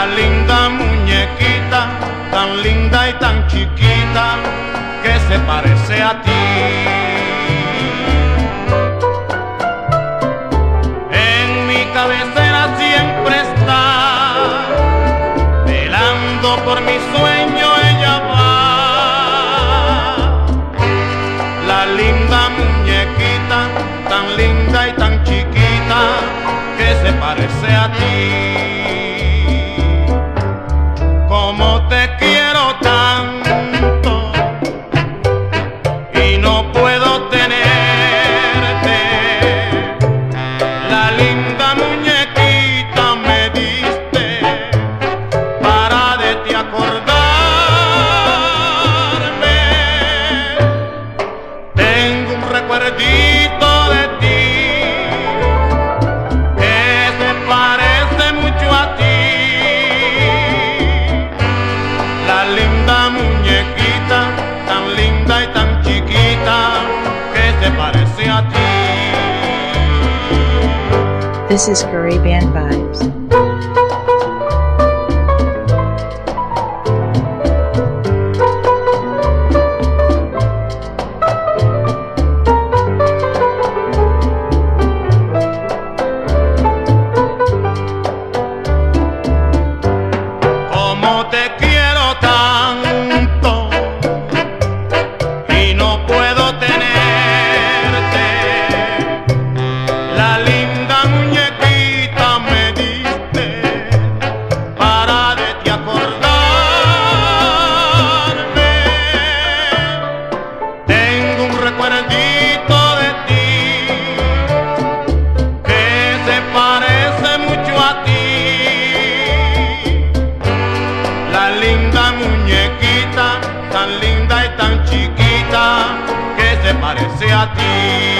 Una linda muñequita, tan linda y tan chiquita, que se parece a ti. En mi cabecera siempre está, velando por mi sueño ella va. La linda muñequita, tan linda y tan chiquita, que se parece a ti. This is Caribbean Vibes. La linda muñequita, tan linda y tan chiquita, que se parece a ti.